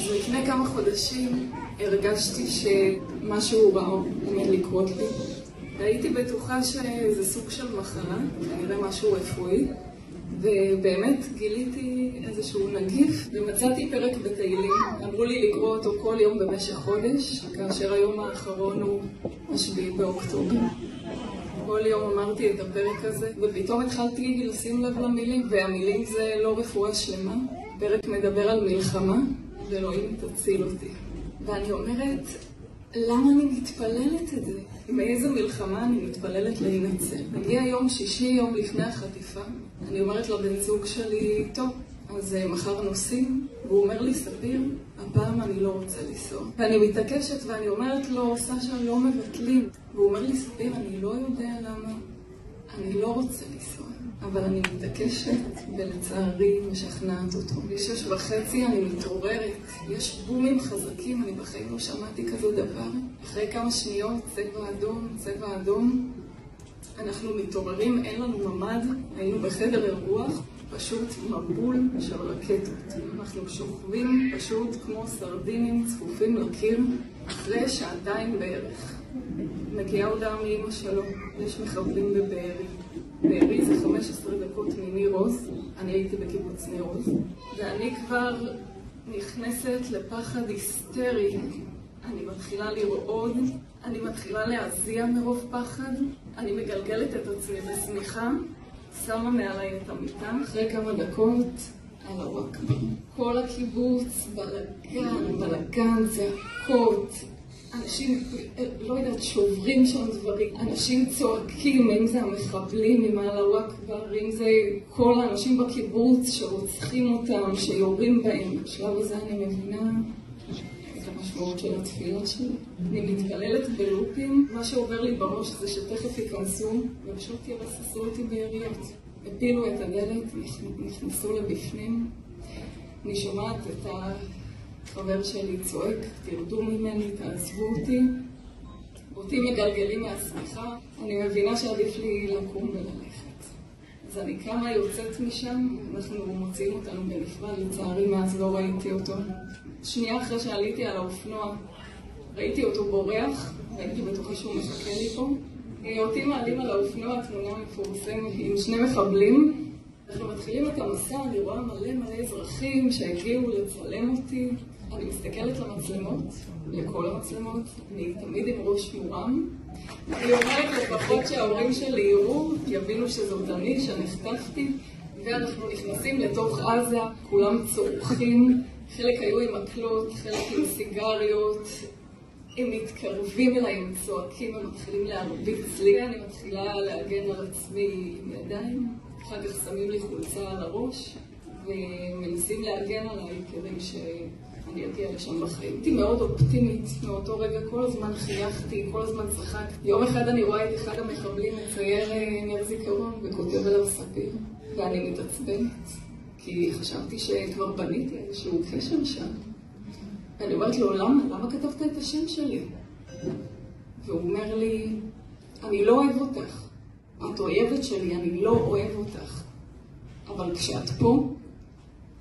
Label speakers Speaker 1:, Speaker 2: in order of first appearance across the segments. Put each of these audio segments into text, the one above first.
Speaker 1: לפני כמה חודשים הרגשתי שמשהו רע עומד לקרות לי. והייתי בטוחה שזה סוג של מחלה, כנראה משהו רפואי. ובאמת גיליתי איזשהו נגיף ומצאתי פרק בתהילים. אמרו לי לקרוא אותו כל יום במשך חודש כאשר היום האחרון הוא השביעי באוקטובר. כל יום אמרתי את הפרק הזה ופתאום התחלתי לשים לב למילים והמילים זה לא רפואה שלמה. פרק מדבר על מלחמה ואלוהים תציל אותי. ואני אומרת למה אני מתפללת את זה? מאיזה מלחמה אני מתפללת להינצל? מגיע יום שישי, יום לפני החטיפה אני אומרת לבן זוג שלי טוב, אז מחר נוסעים. והוא אומר לי ספיר, הפעם אני לא רוצה לנסוע. ואני מתעקשת ואני אומרת לו סשה לא מבטלים. והוא אומר לי ספיר, אני לא יודע למה אני לא רוצה לנסוע אבל אני מתעקשת ולצערי משכנעת אותו. בשש וחצי אני מתעוררת. יש בומים חזקים, אני בחיים לא שמעתי כזה דבר. אחרי כמה שניות צבע אדום, צבע אדום. אנחנו מתעוררים, אין לנו ממ"ד היינו בחדר אירוח פשוט מבול של רקטות. אנחנו שוכבים פשוט כמו סרדינים צפופים לקיר אחרי שעתיים בערך. מגיעה הודעה מאמא שלו יש מחבלים בבארי בארי זה 15 דקות מניר עוז אני הייתי בקיבוץ ניר עוז ואני כבר נכנסת לפחד היסטרי. אני מתחילה לרעוד אני מתחילה להזיע מרוב פחד אני מגלגלת את עצמי בשמיכה שמה מעליי את המיטה. אחרי כמה דקות אללהו אכבר כל הקיבוץ בלאגן, בלאגן, צעקות אנשים, לא יודעת, שוברים שם דברים. אנשים צועקים, אם זה המחבלים, אם אללהו אכבר אם זה כל האנשים בקיבוץ שרוצחים אותם, שיורים בהם. בשלב הזה אני מבינה את המשמעות של התפילה שלי. אני מתפללת בלופים. מה שעובר לי בראש זה שתכף ייכנסו ופשוט ירססו אותי ביריות. הפילו את הדלת, נכנסו לבפנים. אני שומעת את החבר שלי צועק תרדו ממני, תעזבו אותי. אותי מגלגלים מהשמיכה אני מבינה שעדיף לי לקום וללכת. אז אני קמה יוצאת משם אנחנו מוציאים אותנו בנפרד לצערי מאז לא ראיתי אותו. שנייה אחרי שעליתי על האופנוע ראיתי אותו בורח והייתי בטוחה שהוא מחכה לי פה. אותי מעלים על האופנוע תמונה מפורסמת עם שני מחבלים. אנחנו מתחילים את המסע, אני רואה מלא מלא אזרחים שהגיעו לצלם אותי אני מסתכלת למצלמות, לכל המצלמות אני תמיד עם ראש מורם. אני אומרת לפחות שההורים שלי יראו, יבינו שזאת אני, שנחטפתי ואנחנו נכנסים לתוך עזה כולם צורכים. חלק היו עם מקלות, חלק עם סיגריות. הם מתקרבים אליי, הם צועקים, הם מתחילים להרביץ לי. אני מתחילה להגן על עצמי עם ידיים. אחר כך שמים לי חולצה על הראש ומנסים להגן עליי כדי שאני אגיע לשם בחיים הייתי מאוד אופטימית מאותו רגע, כל הזמן חייכתי, כל הזמן צחקתי יום אחד אני רואה את אחד המחבלים מצייר נר זיכרון וכותב עליו ספיר ואני מתעצבנת כי חשבתי שכבר בניתי איזשהו קשר שם ואני אומרת לו, למה? למה כתבת את השם שלי? והוא אומר לי, אני לא אוהב אותך את אויבת שלי, אני לא אוהב אותך אבל כשאת פה,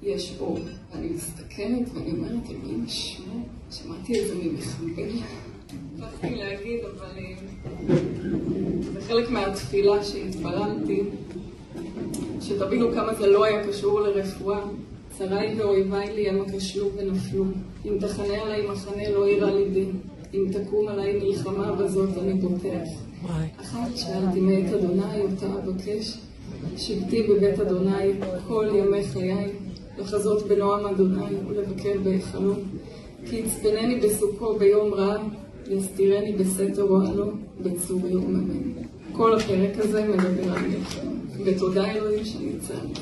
Speaker 1: יש אור ואני מסתכלת ואני אומרת, אלוהים ישמור שמעתי את זה ממחבל הפכתי להגיד, אבל זה חלק מהתפילה שהתפללתי שתבינו כמה זה לא היה קשור לרפואה. צריי ואויביי לי המה כשלו ונפלו. אם תחנה עליי מחנה לא יירא ליבי. אם תקום עליי מלחמה בזאת אני פותח אחת שאלתי מאת אדוני אותה אבקש? שבתי בבית אדוני כל ימי חיי לחזות בנועם אדוני ולבקר בהיכלו. כי יצפנני בסוכו ביום רע יסתירני בסתר אוהלו בצור ירוממנו כל הפרק הזה מדבר על מלחמה ותודה אלוהים שניצלנו